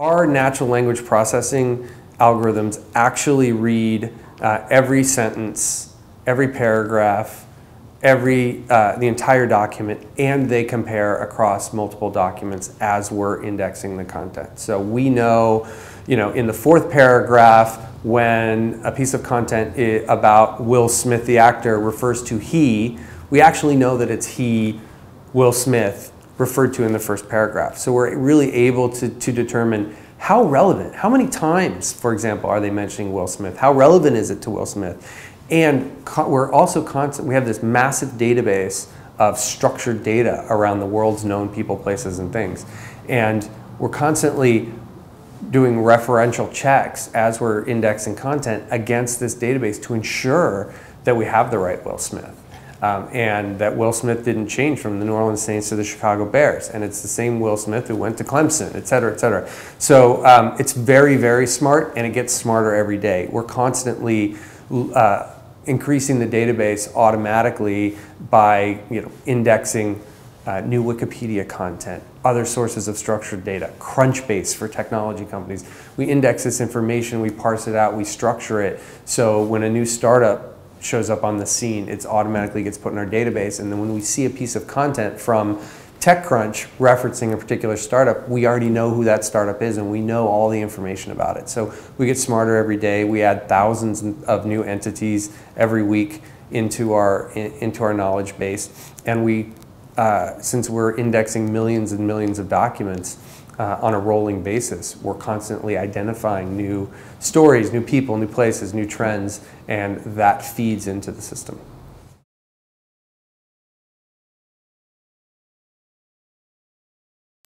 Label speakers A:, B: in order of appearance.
A: Our natural language processing algorithms actually read uh, every sentence, every paragraph, every uh, the entire document, and they compare across multiple documents as we're indexing the content. So we know, you know, in the fourth paragraph, when a piece of content about Will Smith, the actor, refers to he, we actually know that it's he, Will Smith, referred to in the first paragraph. So we're really able to, to determine how relevant, how many times, for example, are they mentioning Will Smith? How relevant is it to Will Smith? And we're also constant, we have this massive database of structured data around the world's known people, places, and things. And we're constantly doing referential checks as we're indexing content against this database to ensure that we have the right Will Smith. Um, and that Will Smith didn't change from the New Orleans Saints to the Chicago Bears. And it's the same Will Smith who went to Clemson, et cetera, et cetera. So um, it's very, very smart, and it gets smarter every day. We're constantly uh, increasing the database automatically by you know, indexing uh, new Wikipedia content, other sources of structured data, Crunchbase for technology companies. We index this information, we parse it out, we structure it. So when a new startup shows up on the scene, it automatically gets put in our database. And then when we see a piece of content from TechCrunch referencing a particular startup, we already know who that startup is and we know all the information about it. So we get smarter every day. We add thousands of new entities every week into our into our knowledge base, and we, uh, since we're indexing millions and millions of documents. Uh, on a rolling basis, we're constantly identifying new stories, new people, new places, new trends, and that feeds into the system.